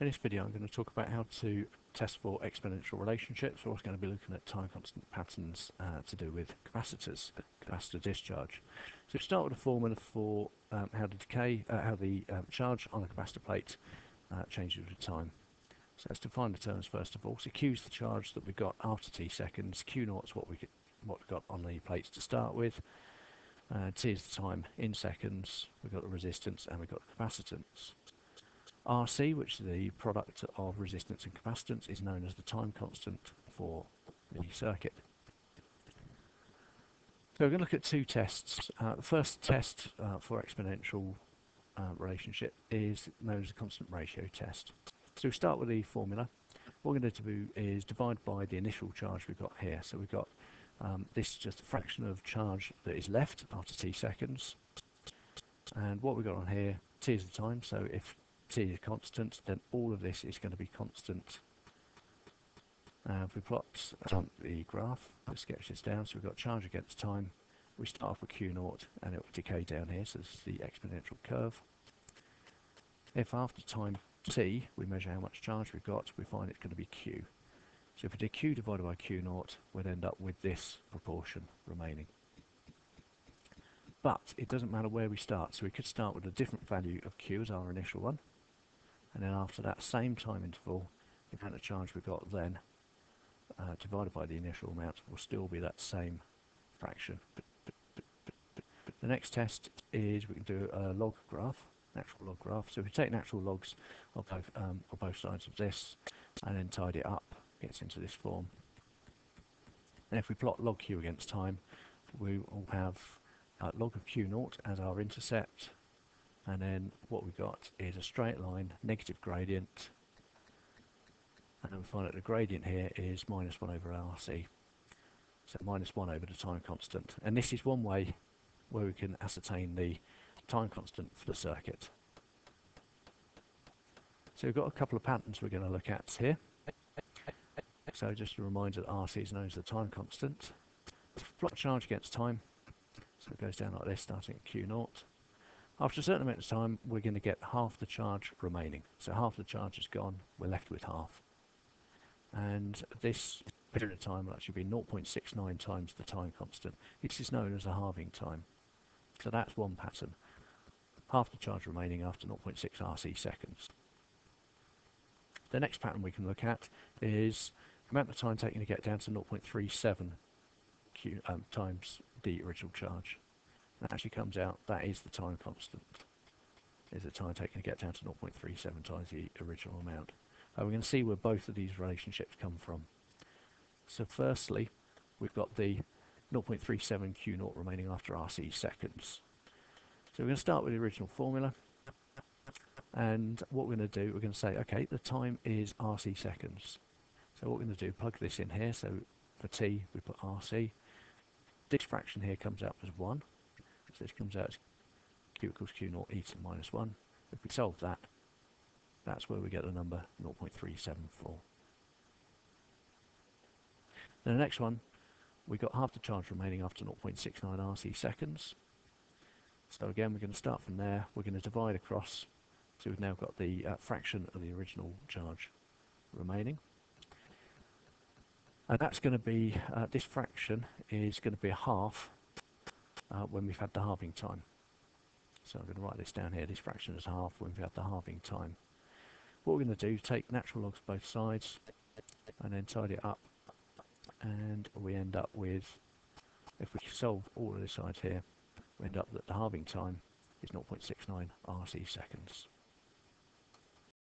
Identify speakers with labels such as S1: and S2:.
S1: In this video I'm going to talk about how to test for exponential relationships. We're also going to be looking at time constant patterns uh, to do with capacitors, capacitor discharge. So we start with a formula for um, how the decay, uh, how the um, charge on a capacitor plate uh, changes with time. So let's define the terms first of all. So Q is the charge that we got after t seconds. Q naught is what we get, what we got on the plates to start with. Uh, t is the time in seconds. We've got the resistance and we've got the capacitance. RC, which is the product of resistance and capacitance, is known as the time constant for the circuit. So we're going to look at two tests. Uh, the first test uh, for exponential uh, relationship is known as the constant ratio test. So we start with the formula. What we're going to do is divide by the initial charge we've got here. So we've got um, this is just a fraction of charge that is left after t seconds. And what we've got on here, t is the time, so if t is constant, then all of this is going to be constant. Uh, if we plot um, the graph, let's sketch this down. So we've got charge against time. We start off with Q naught and it will decay down here. So this is the exponential curve. If after time t we measure how much charge we've got, we find it's going to be Q. So if we did Q divided by Q naught, we'd end up with this proportion remaining. But it doesn't matter where we start. So we could start with a different value of Q as our initial one and then after that same time interval the amount of charge we got then uh, divided by the initial amount will still be that same fraction. The next test is we can do a log graph natural log graph. So if we take natural logs of both, um, of both sides of this and then tidy it up gets into this form. And if we plot log q against time we will have uh, log of q naught as our intercept and then what we've got is a straight line negative gradient. And then we find that the gradient here is minus 1 over RC so minus 1 over the time constant. And this is one way where we can ascertain the time constant for the circuit. So we've got a couple of patterns we're going to look at here. So just a reminder that RC is known as the time constant. Plot charge against time. So it goes down like this starting at Q naught after a certain amount of time, we're going to get half the charge remaining. So half the charge is gone, we're left with half. And this period of time will actually be 0.69 times the time constant. This is known as a halving time. So that's one pattern. Half the charge remaining after 0.6 RC seconds. The next pattern we can look at is the amount of time taken to get down to 0.37 Q, um, times the original charge. That actually comes out, that is the time constant. Is the time taken to get down to 0.37 times the original amount. Uh, we're going to see where both of these relationships come from. So firstly, we've got the 0.37 Q naught remaining after RC seconds. So we're going to start with the original formula. And what we're going to do, we're going to say, okay, the time is RC seconds. So what we're going to do, plug this in here. So for T, we put RC. This fraction here comes out as 1. This comes out as q equals q naught e to the minus 1. If we solve that, that's where we get the number 0.374. Then the next one, we got half the charge remaining after 0.69 RC seconds. So again, we're going to start from there. We're going to divide across. So we've now got the uh, fraction of the original charge remaining. And that's going to be, uh, this fraction is going to be a half uh, when we've had the halving time. So I'm going to write this down here, this fraction is half when we've had the halving time. What we're going to do, is take natural logs both sides and then tidy it up and we end up with, if we solve all of the sides here, we end up that the halving time is 0.69 RC seconds.